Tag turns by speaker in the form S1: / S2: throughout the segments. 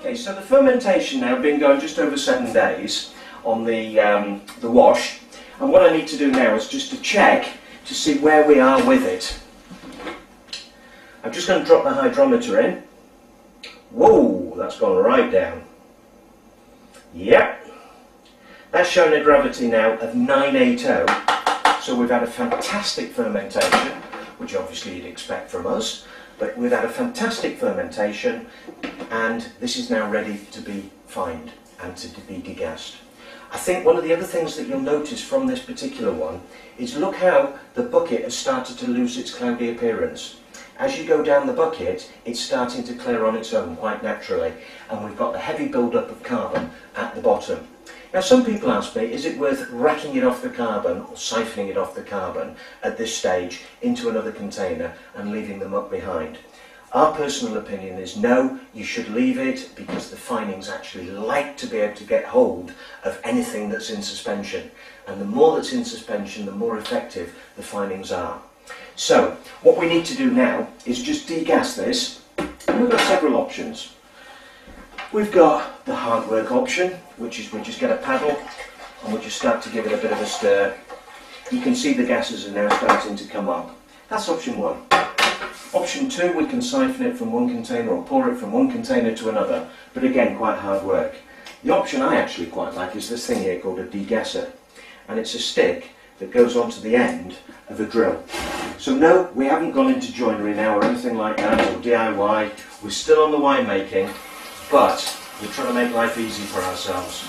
S1: Okay, so the fermentation now has been going just over seven days on the, um, the wash. And what I need to do now is just to check to see where we are with it. I'm just going to drop the hydrometer in. Whoa, that's gone right down. Yep. That's showing a gravity now of 980. So we've had a fantastic fermentation, which obviously you'd expect from us. But we've had a fantastic fermentation and this is now ready to be fined and to be degassed. I think one of the other things that you'll notice from this particular one is look how the bucket has started to lose its cloudy appearance. As you go down the bucket, it's starting to clear on its own quite naturally, and we've got the heavy build-up of carbon at the bottom. Now some people ask me, is it worth racking it off the carbon or siphoning it off the carbon at this stage into another container and leaving the muck behind? Our personal opinion is no, you should leave it because the finings actually like to be able to get hold of anything that's in suspension. And the more that's in suspension, the more effective the finings are. So, what we need to do now is just degas this. And we've got several options. We've got the hard work option, which is we just get a paddle and we just start to give it a bit of a stir. You can see the gases are now starting to come up. That's option one. Option two, we can siphon it from one container or pour it from one container to another, but again, quite hard work. The option I actually quite like is this thing here called a degasser, and it's a stick that goes onto the end of a drill. So no, we haven't gone into joinery now or anything like that, or DIY. We're still on the winemaking, but we're trying to make life easy for ourselves.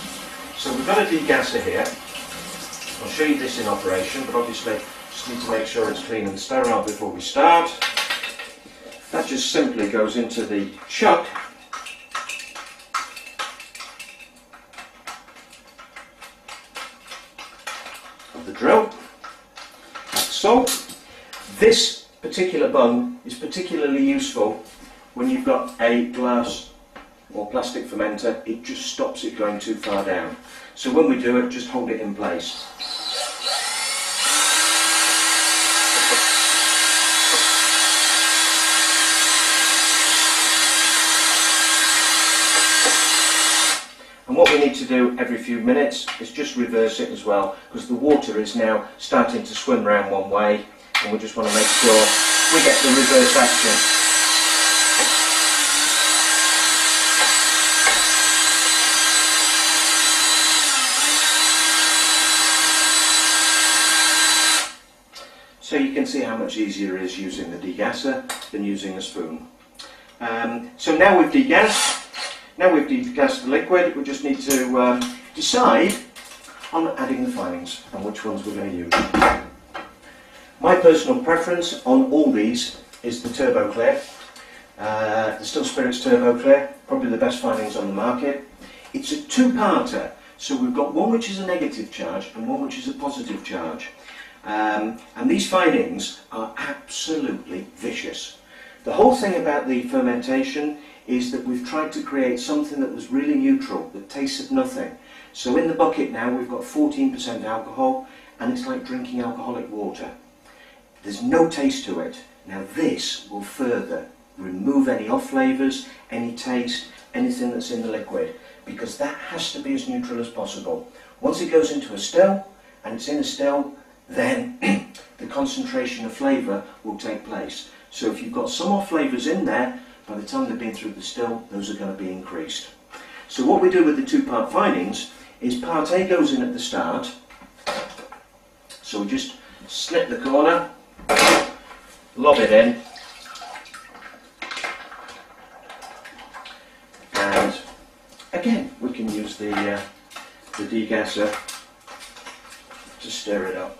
S1: So we've got a degasser here. I'll show you this in operation, but obviously just need to make sure it's clean and sterile before we start. That just simply goes into the chuck of the drill, so. This particular bung is particularly useful when you've got a glass or plastic fermenter, it just stops it going too far down. So when we do it, just hold it in place. And what we need to do every few minutes is just reverse it as well, because the water is now starting to swim around one way, and we just want to make sure we get the reverse action. So you can see how much easier it is using the degasser than using a spoon. Um, so now we've degassed, now we've degassed the liquid, we just need to um, decide on adding the finings and which ones we're going to use. My personal preference on all these is the Turbo Clear. Uh, the Still Spirits Turbo Clear, probably the best finings on the market. It's a two-parter, so we've got one which is a negative charge and one which is a positive charge. Um, and these finings are absolutely vicious. The whole thing about the fermentation is that we've tried to create something that was really neutral, that tastes of nothing. So in the bucket now we've got 14% alcohol and it's like drinking alcoholic water. There's no taste to it. Now this will further remove any off flavours, any taste, anything that's in the liquid because that has to be as neutral as possible. Once it goes into a still and it's in a still, then the concentration of flavour will take place. So if you've got some off flavours in there, by the time they've been through the still, those are going to be increased. So what we do with the two-part finings is part A goes in at the start. So we just snip the corner, lob it in, and again we can use the, uh, the degasser to stir it up.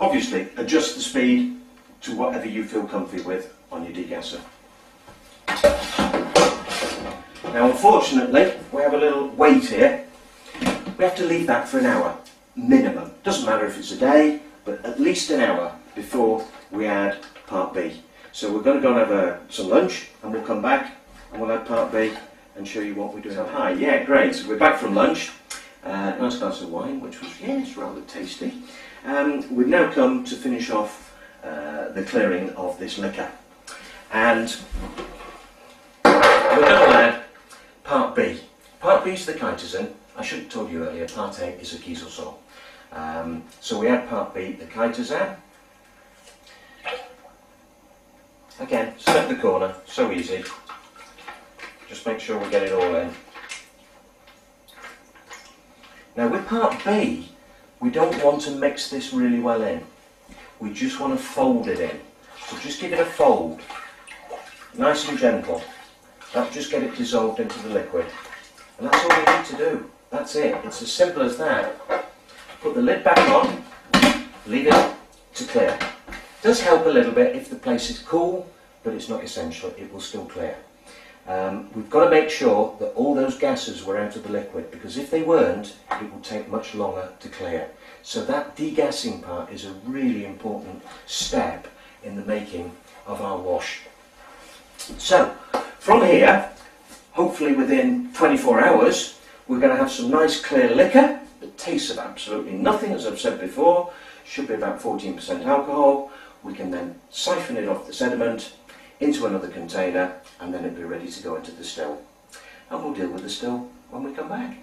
S1: Obviously adjust the speed to whatever you feel comfy with on your degasser. Now unfortunately we have a little wait here. We have to leave that for an hour minimum. Doesn't matter if it's a day but at least an hour before we add part B. So we're going to go and have a, some lunch and we'll come back and we'll add part B and show you what we're doing. Hi, yeah, great. So we're back from lunch Uh, nice glass of wine, which was, yes, rather tasty. Um, we've now come to finish off uh, the clearing of this liquor. And we're going to add part B. Part B is the chitosan. I should have told you earlier, part A is a Kieselsol. Um, so we add part B, the chitosan. Again, step the corner, so easy. Just make sure we get it all in. Now with part B, we don't want to mix this really well in. We just want to fold it in. So just give it a fold, nice and gentle. That'll just get it dissolved into the liquid. And that's all we need to do. That's it. It's as simple as that. Put the lid back on, leave it to clear. It does help a little bit if the place is cool, but it's not essential. It will still clear. Um, we've got to make sure that all those gases were out of the liquid because if they weren't, it will take much longer to clear. So that degassing part is a really important step in the making of our wash. So, from here, hopefully within 24 hours, we're going to have some nice clear liquor that tastes of absolutely nothing, as I've said before, should be about 14% alcohol. We can then siphon it off the sediment into another container and then it'll be ready to go into the still. And we'll deal with the still when we come back.